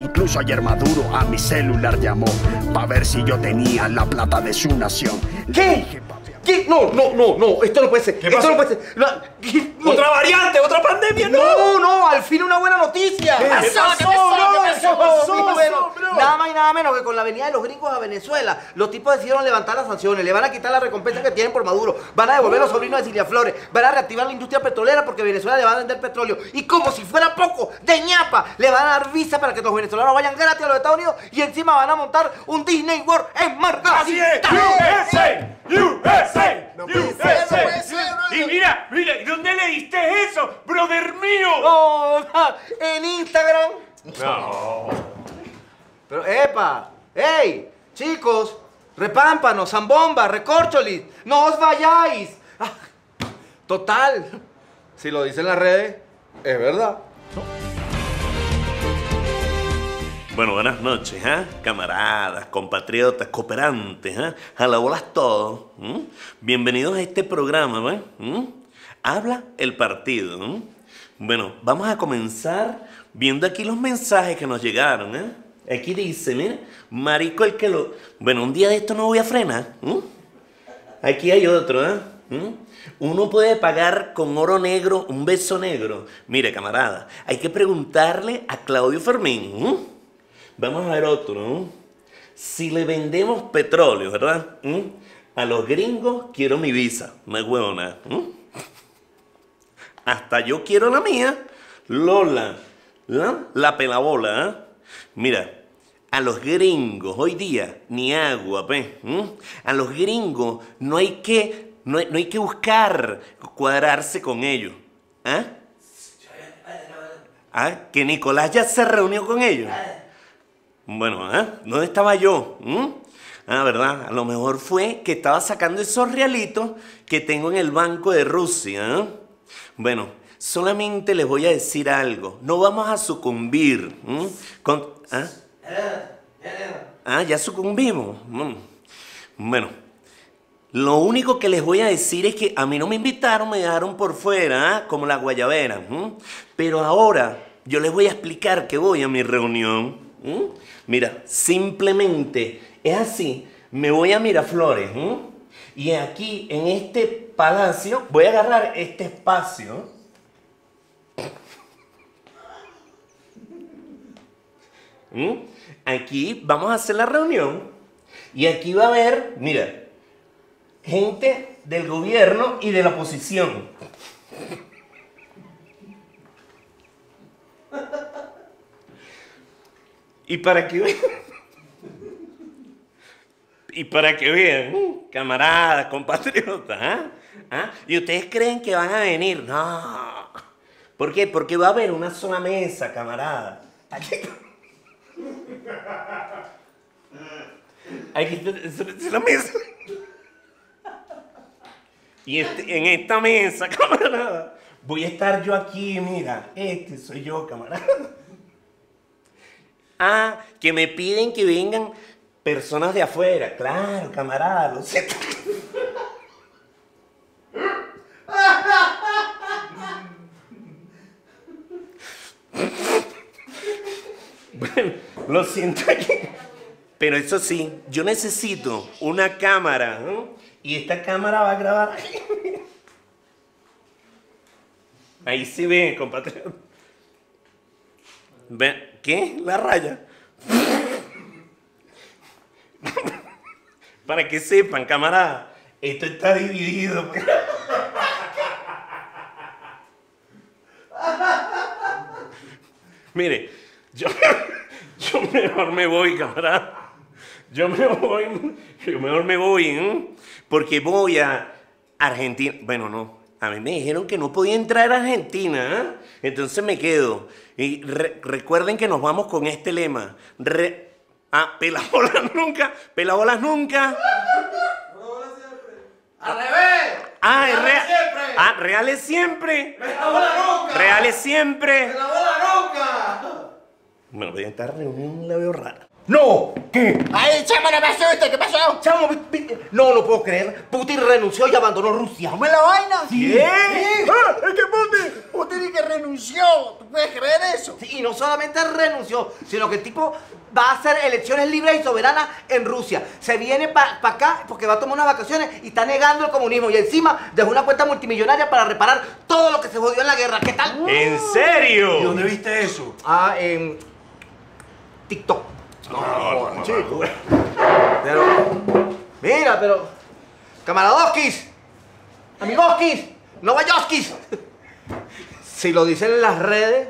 Incluso ayer Maduro a mi celular llamó para ver si yo tenía la plata de su nación. ¿Qué? No, no, no, no, esto no puede ser. esto pasó? no puede ser. ¡Otra variante! ¡Otra pandemia! ¡No! No, no, al fin una buena noticia. ¿Qué pasó, pasó, ¿Qué bro? pasó? ¿Qué pasó? Muy bueno. bro? Nada más y nada menos que con la venida de los gringos a Venezuela, los tipos decidieron levantar las sanciones, le van a quitar la recompensa que tienen por Maduro, van a devolver a los sobrinos de Cilia Flores, van a reactivar la industria petrolera porque Venezuela le va a vender petróleo. Y como si fuera poco, de ñapa, le van a dar visa para que los venezolanos vayan gratis a los Estados Unidos y encima van a montar un Disney World en Margarita. ¡Así es! ¡USA! ¡USA! No ¡USA! ser, brother. Y mira, mira, ¿y ¿dónde le diste eso, brother mío? Oh, en Instagram. No. Pero, epa, ey, chicos, repámpanos, zambomba, recorcholis, no os vayáis. Ah, total, si lo dicen las redes, es verdad. Bueno, buenas noches, ¿ah? camaradas, compatriotas, cooperantes, ¿ah? Jalabolas todos. ¿m? Bienvenidos a este programa. Habla el partido. Bueno, vamos a comenzar viendo aquí los mensajes que nos llegaron. ¿eh? Aquí dice, mira, marico el que lo... Bueno, un día de esto no voy a frenar. Aquí hay otro, ¿eh? Uno puede pagar con oro negro un beso negro. Mire, camarada, hay que preguntarle a Claudio Fermín. Vamos a ver otro. ¿no? Si le vendemos petróleo, ¿verdad? ¿Mm? A los gringos quiero mi visa. No es huevona. ¿Mm? Hasta yo quiero la mía. Lola. La, la pelabola. ¿ah? Mira, a los gringos hoy día ni agua, pe. ¿Mm? A los gringos no hay que, no hay, no hay que buscar cuadrarse con ellos. ¿Ah? ¿Ah? Que Nicolás ya se reunió con ellos. Bueno, ¿eh? ¿dónde estaba yo? ¿Mm? Ah, ¿verdad? A lo mejor fue que estaba sacando esos realitos que tengo en el Banco de Rusia. ¿eh? Bueno, solamente les voy a decir algo. No vamos a sucumbir. ¿m? Con- ¿ah? Ah, ya sucumbimos. Mm. Bueno, lo único que les voy a decir es que a mí no me invitaron, me dejaron por fuera, ¿ah? como la guayabera. Pero ahora yo les voy a explicar que voy a mi reunión. ¿M? Mira, simplemente es así. Me voy a Miraflores. ¿m? Y aquí, en este palacio, voy a agarrar este espacio. ¿m? Aquí vamos a hacer la reunión. Y aquí va a haber, mira, gente del gobierno y de la oposición. Y para que vean, y para que vean, camaradas, compatriotas, ¿ah? ¿Ah? ¿Y ustedes creen que van a venir? No. ¿Por qué? Porque va a haber una sola mesa, camarada. Aquí, aquí está- la mesa. Y este- en esta mesa, camarada, voy a estar yo aquí, mira, este soy yo, camarada. Ah, que me piden que vengan personas de afuera. Claro, camarada, lo sé. Bueno, lo siento aquí. Pero eso sí, yo necesito una cámara, ¿no? Y esta cámara va a grabar. Ahí se ve, compatriota. Ve- ¿Qué? La raya. Para que sepan, camarada, esto está dividido. Mire, yo, yo mejor me voy, camarada. Yo me voy, yo mejor me voy, ¿eh? porque voy a Argentina. Bueno, no, a mí me dijeron que no podía entrar a Argentina, ¿eh? entonces me quedo. Y re- recuerden que nos vamos con este lema. Re- ah, pelabolas nunca, pelabolas nunca. ¡Al revés! Ah, es ¡Reales real. siempre! Ah, reales siempre. ¡Me la bola nunca! Reales siempre. ¡Me la bola nunca! Bueno, voy a estar reunión la veo rara. No, ¿qué? ¡Ay, chamo, no me asustes! ¿Qué pasó? Chamo, no, no puedo creer. Putin renunció y abandonó Rusia. ¿Cómo es la vaina? ¿Qué? Ah, es que Putin, Putin que renunció. ¿Tú puedes creer eso? Sí, y no solamente renunció, sino que el tipo va a hacer elecciones libres y soberanas en Rusia. Se viene para acá porque va a tomar unas vacaciones y está negando el comunismo. Y encima dejó una cuenta multimillonaria para reparar todo lo que se jodió en la guerra. ¿Qué tal? ¿En serio? ¿Y dónde viste eso? Ah, en TikTok. Chico. Pero, mira, pero, camaradoskis, amigoskis, novayoskis. Si lo dicen en las redes,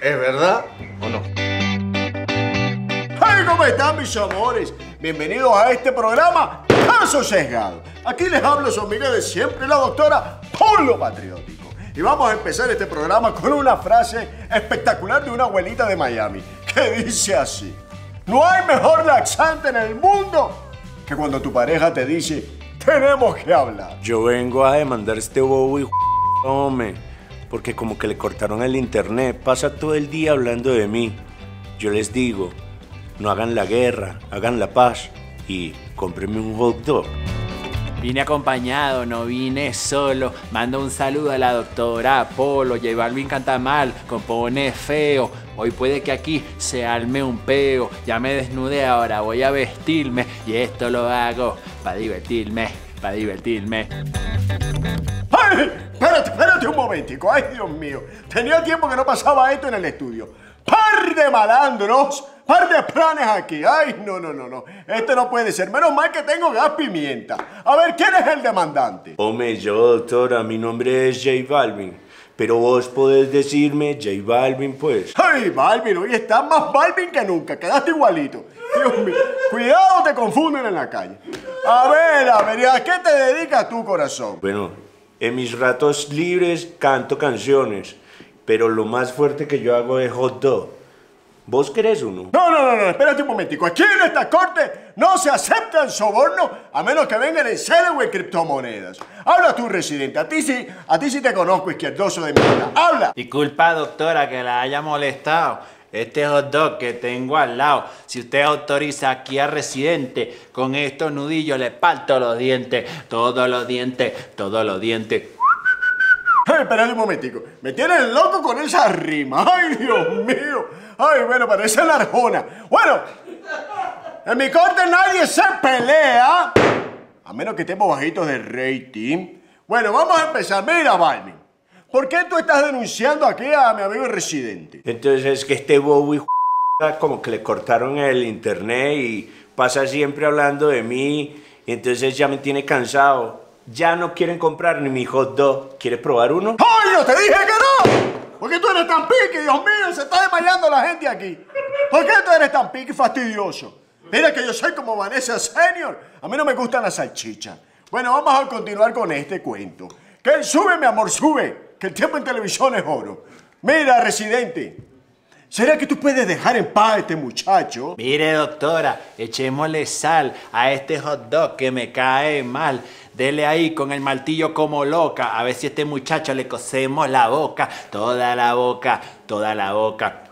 ¿es verdad o no? ¡Hey, ¿cómo están mis amores? Bienvenidos a este programa Caso Sesgado. Aquí les hablo su amiga de siempre, la doctora Polo Patriótico. Y vamos a empezar este programa con una frase espectacular de una abuelita de Miami, que dice así. No hay mejor laxante en el mundo que cuando tu pareja te dice, tenemos que hablar. Yo vengo a demandar a este bobo y hombre, porque como que le cortaron el internet, pasa todo el día hablando de mí. Yo les digo, no hagan la guerra, hagan la paz y cómprenme un hot dog. Vine acompañado, no vine solo. Mando un saludo a la doctora Apolo. J Balvin canta mal, compone feo. Hoy puede que aquí se arme un peo. Ya me desnudé, ahora voy a vestirme. Y esto lo hago para divertirme, para divertirme. ¡Ay! Espérate, espérate un momentico. ¡Ay, Dios mío! Tenía tiempo que no pasaba esto en el estudio. ¡Par de malandros! ¡Par de planes aquí! ¡Ay, no, no, no, no! Este no puede ser. Menos mal que tengo gas pimienta. A ver, ¿quién es el demandante? Hombre, yo, doctora, mi nombre es J Balvin. Pero vos podés decirme J Balvin, pues. ¡Ay, Balvin! Hoy estás más Balvin que nunca. Quedaste igualito. Dios mío. Cuidado, te confunden en la calle. A ver, a ver, ¿y a qué te dedicas tu corazón? Bueno, en mis ratos libres canto canciones, pero lo más fuerte que yo hago es hot dog. ¿Vos querés uno? No, no, no, no, espérate un momentico. Aquí en esta corte no se aceptan sobornos a menos que vengan en serio o en criptomonedas. Habla tú, residente. A ti sí, a ti sí te conozco, izquierdoso de mierda. Habla. Disculpa, doctora, que la haya molestado. Este hot dog que tengo al lado, si usted autoriza aquí a residente, con estos nudillos le parto los dientes, todos los dientes, todos los dientes. Ay, espérate un momentico. Me tienes loco con esa rima. Ay, Dios mío. Ay, bueno, parece la arjona. Bueno, en mi corte nadie se pelea. A menos que estemos bajitos de rating. Bueno, vamos a empezar. Mira, Balvin. ¿Por qué tú estás denunciando aquí a mi amigo residente? Entonces es que este y como que le cortaron el internet y pasa siempre hablando de mí, entonces ya me tiene cansado. Ya no quieren comprar ni mi hot dog. ¿Quiere probar uno? ¡Ay, yo te dije que no! ¿Por qué tú eres tan piqui, Dios mío? Se está desmayando la gente aquí. ¿Por qué tú eres tan piqui y fastidioso? Mira que yo soy como Vanessa Senior. A mí no me gustan las salchichas. Bueno, vamos a continuar con este cuento. Que él sube, mi amor, sube. Que el tiempo en televisión es oro. Mira, residente. ¿Será que tú puedes dejar en paz a este muchacho? Mire, doctora, echémosle sal a este hot dog que me cae mal. Dele ahí con el martillo como loca, a ver si a este muchacho le cosemos la boca, toda la boca, toda la boca.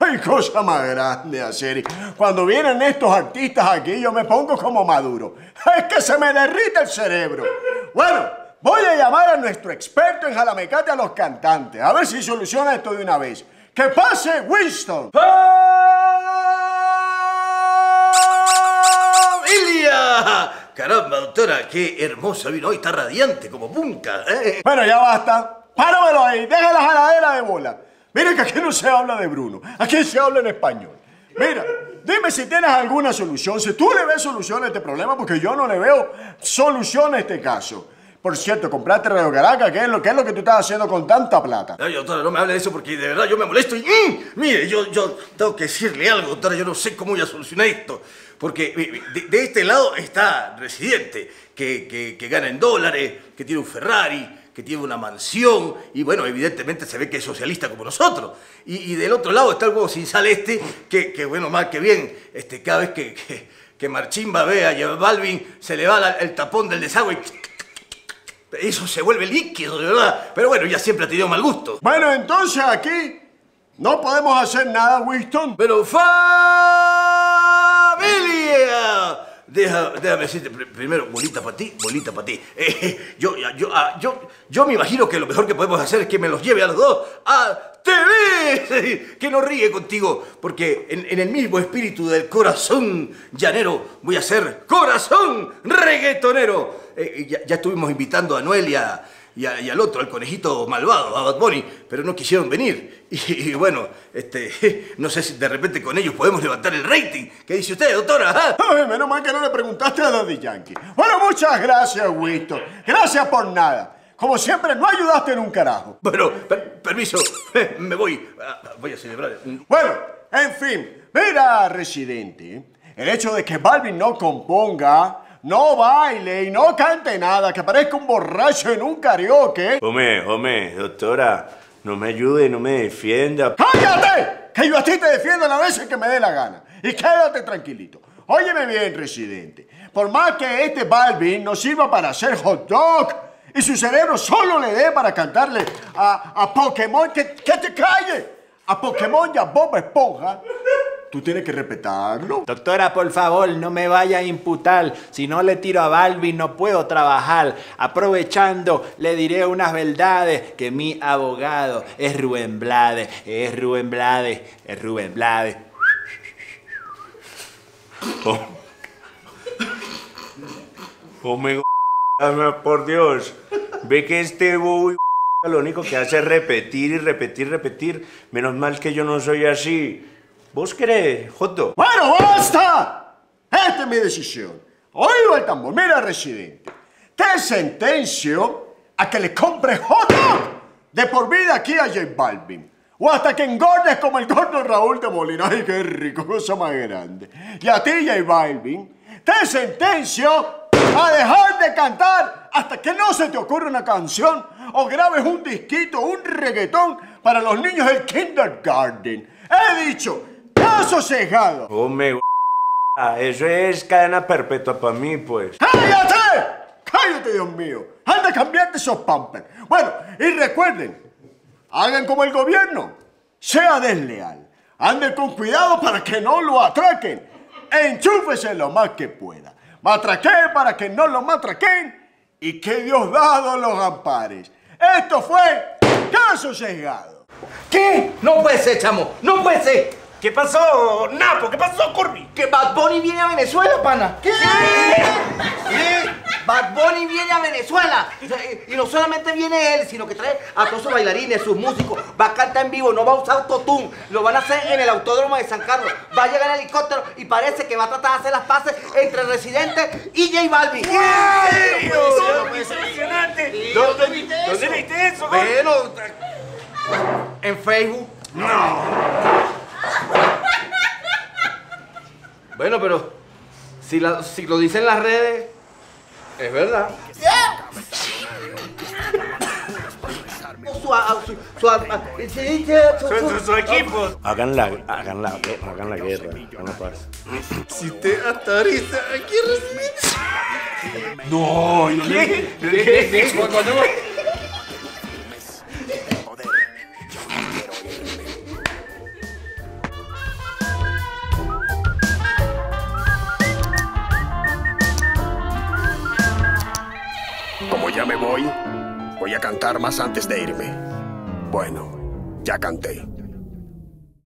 ¡Ay, cosa más grande hacer! Cuando vienen estos artistas aquí, yo me pongo como maduro. ¡Es que se me derrite el cerebro! Bueno, voy a llamar a nuestro experto en jalamecate a los cantantes. A ver si soluciona esto de una vez. ¡Que pase Winston! ¡Familia! Caramba, doctora, qué hermosa vino hoy, está radiante como punca, ¿eh? Bueno, ya basta. Páramelo ahí, deja la jaladera de bola. Mira que aquí no se habla de Bruno, aquí se habla en español. Mira, dime si tienes alguna solución, si tú le ves solución a este problema, porque yo no le veo solución a este caso. Por cierto, compraste Radio Caracas, ¿qué es lo, que tú estás haciendo con tanta plata? Ay, doctora, no me hable de eso porque de verdad yo me molesto y... ¡mm! Mire, yo, yo tengo que decirle algo, doctora, yo no sé cómo voy a solucionar esto. Porque eh, de, este lado está Residente, que, que, gana en dólares, que tiene un Ferrari, que tiene una mansión, y bueno, evidentemente se ve que es socialista como nosotros. Y, y del otro lado está el huevo sin sal este, que, que bueno, más que bien, este, cada vez que, que, que Marchimba ve a Balvin, se le va el tapón del desagüe y eso se vuelve líquido, de verdad. Pero bueno, ya siempre ha tenido mal gusto. Bueno, entonces aquí No podemos hacer nada, Winston. Pero familia. Deja, déjame decirte pr- primero, bolita para ti, bolita para ti. Eh, yo, yo, ah, yo, yo me imagino que lo mejor que podemos hacer es que me los lleve a los dos a TV. Que no ríe contigo, porque en, en el mismo espíritu del corazón llanero voy a ser corazón reggaetonero. Eh, ya, ya estuvimos invitando a Noel y, a- al otro, al conejito malvado, a Bad Bunny, pero no quisieron venir. Y, y bueno, este, no sé si de repente con ellos podemos levantar el rating. ¿Qué dice usted, doctora? Ay, menos mal que no le preguntaste a Daddy Yankee. Bueno, muchas gracias, Winston. Gracias por nada. Como siempre, no ayudaste en un carajo. Bueno, per- permiso, me voy. Ah, Voy a celebrar. Bueno, en fin, mira, residente, el hecho de que Balvin no componga, no baile y no cante nada, que parezca un borracho en un karaoke. Hombre, hombre, doctora, no me ayude, no me defienda. ¡Cállate! Que yo a ti te defiendo las veces que me dé la gana. Y quédate tranquilito. Óyeme bien, residente. Por más que este Balvin no sirva para hacer hot dog y su cerebro solo le dé para cantarle a, a Pokémon, que, que te calle. A Pokémon y a Bob Esponja, tú tienes que respetarlo. Doctora, por favor, no me vaya a imputar. Si no le tiro a Balvin, no puedo trabajar. Aprovechando, le diré unas verdades que mi abogado es Rubén Blades. Es Rubén Blades. Es Rubén Blades. Oh. Hombre, dame, por Dios. Ve que este bobo lo único que hace es repetir y repetir, repetir. Menos mal que yo no soy así. ¿Vos querés, Joto? ¡Bueno, basta! Esta es mi decisión. Oído el tambor. Mira, residente. Te sentencio a que le compres hot dog de por vida aquí a J Balvin. O hasta que engordes como el gordo Raúl de Molina. ¡Ay, qué rico! Cosa más grande. Y a ti, J Balvin, te sentencio a dejar de cantar hasta que no se te ocurra una canción o grabes un disquito, un reggaetón para los niños del kindergarten. He dicho, caso cejado. Hombre, eso es cadena perpetua para mí, pues. ¡Cállate! ¡Cállate, Dios mío! ¡Anda a cambiarte esos pampers! Bueno, y recuerden, hagan como el gobierno. Sea desleal. Anden con cuidado para que no lo atraquen. Enchúfese lo más que pueda. Matraqueen para que no lo matraquen. Y que Dios dado los ampares. Esto fue Caso Sesgado. ¿Qué? No puede ser, chamo. No puede ser. ¿Qué pasó, Napo? ¿Qué pasó, Corby? Que Bad Bunny viene a Venezuela, pana. ¿Qué? Bad Bunny viene a Venezuela. Y no solamente viene él, sino que trae a todos sus bailarines, sus músicos. Va a cantar en vivo, no va a usar autotune. Lo van a hacer en el autódromo de San Carlos. Va a llegar el helicóptero y parece que va a tratar de hacer las paces entre Residente y J Balvin. ¡Impresionante! ¿Dónde, ¿Dónde viste eso? Corby? Bueno, en Facebook. Bueno, pero si, la- si lo dicen las redes, es verdad. Su, equipos. Hagan la, hagan la, hagan la guerra, hagan la paz. Si. ¿Qué? Cuando- cantar más antes de irme. Bueno, ya canté.